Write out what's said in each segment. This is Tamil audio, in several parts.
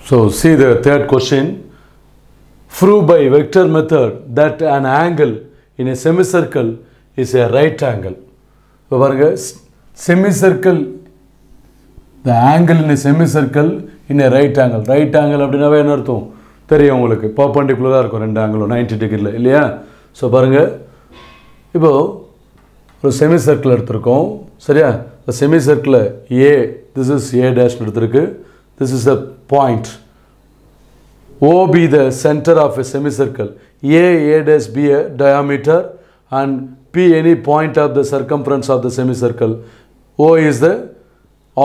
So see the third question. Prove by vector method that an angle in a semicircle is a right angle. இப்போ பாருங்க semicircle the angle in a semicircle in a right angle. Right angle அப்படின்னாவே என்ன அர்த்தம் தெரியும் உங்களுக்கு பர்பண்டிகுலராக இருக்கும் ரெண்டு ஆங்கிளும் நைன்டி டிகிரியில் இல்லையா ஸோ பாருங்கள் இப்போது ஒரு செமி சர்க்கிள் எடுத்திருக்கோம். சரியா? இந்த செமி சர்க்கிளில் A this is A dash எடுத்திருக்கு. This is a point O be the center of a semicircle. A, A dash be a diameter. And P any point of the circumference of the semicircle. O is the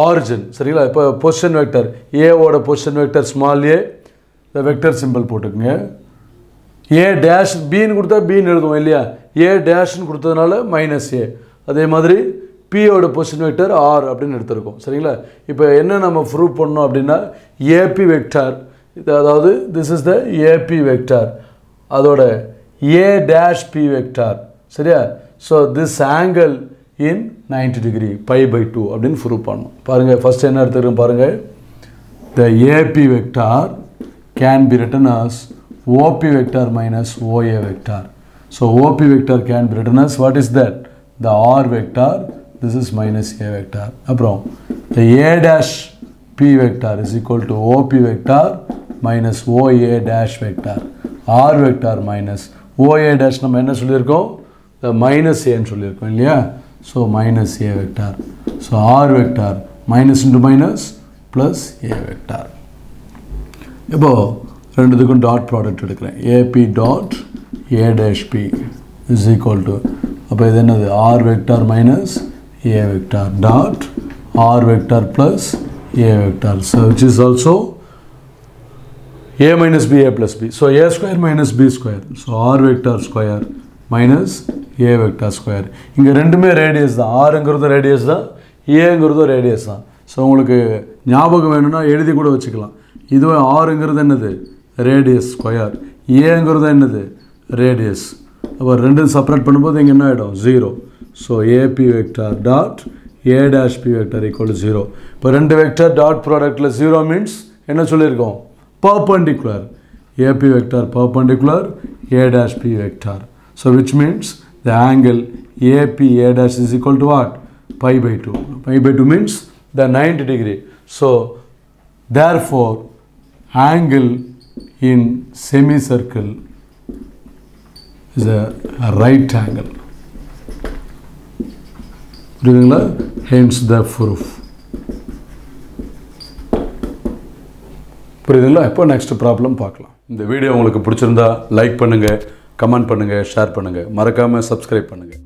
origin. சரிங்களா? இப்போ பொசிஷன் வெக்டர் ஏவோட பொசிஷன் வெக்டர் ஸ்மால் ஏ இந்த வெக்டர் சிம்பிள் போட்டுக்கோங்க. ஏ டேஷ் பின்னு கொடுத்தா பின்னு எழுதுவோம் இல்லையா? ஏ டேஷ்னு கொடுத்ததுனால மைனஸ் ஏ அதே மாதிரி பியோட பொசிஷன் வெக்டர் ஆர் அப்படின்னு எடுத்திருக்கோம். சரிங்களா? இப்போ என்ன நம்ம ப்ரூவ் பண்ணோம் அப்படின்னா ஏபி வெக்டார் இது அதாவது this is the A B vector அதோட ஏ டேஷ் பி வெக்டார் சரியா? So this angle in 90 degree pi by two அப்படின்னு ப்ரூவ் பண்ணணும் பாருங்கள் ஃபஸ்ட் என்ன எடுத்துக்கிறோம் பாருங்கள் the A B vector can be written as OP vector minus OA vector. So OP vector can be written as what is that? The R vector, this is minus A vector. அப்புறம் the A dash P vector is equal to OP vector minus OA dash vector. R vector minus OA dash நம்ம என்ன சொல்லியிருக்கோம் the minus ஏன்னு சொல்லியிருக்கோம் இல்லையா so minus A vector so R vector minus into minus plus A vector இப்போ ரெண்டுத்துக்கும் டாட் ப்ராடக்ட் எடுக்கிறேன். A B dot A dash B is equal to அப்போ இது என்னது? R vector minus A vector dot R vector plus A vector so which is also a minus b a plus b. So a square minus b square. So r vector square minus a vector square. இங்கே ரெண்டுமே ரேடியஸ் தான். ஆறுங்கிறது ரேடியஸ் தான். ஏங்கிறதும் ரேடியஸ் தான். ஸோ உங்களுக்கு ஞாபகம் வேணும்னா எழுதி கூட வச்சுக்கலாம். இதுவே ஆறுங்கிறது என்னது? ரேடியஸ் ஸ்கொயர் ஏங்கிறது என்னது ரேடியஸ் அப்போ ரெண்டும் செப்பரேட் பண்ணும்போது இங்கே என்ன ஆகிடும் zero so A B vector dot A dash B vector equal zero இப்போ ரெண்டு வெக்டர் டாட் ப்ராடக்டில் ஜீரோ மீன்ஸ் என்ன சொல்லியிருக்கோம் perpendicular A B vector perpendicular A dash B vector so which means the angle A B A dash is equal to what pi by two pi by two means the ninety degree so therefore angle in semicircle is a, a right angle. புரியுதுங்களா? Hence the proof. புரியுதுங்களா? இப்போ நெக்ஸ்ட் ப்ராப்ளம் பார்க்கலாம். இந்த வீடியோ உங்களுக்கு பிடிச்சிருந்தா லைக் பண்ணுங்கள் கமெண்ட் பண்ணுங்கள் ஷேர் பண்ணுங்கள் மறக்காமல் சப்ஸ்கிரைப் பண்ணுங்கள்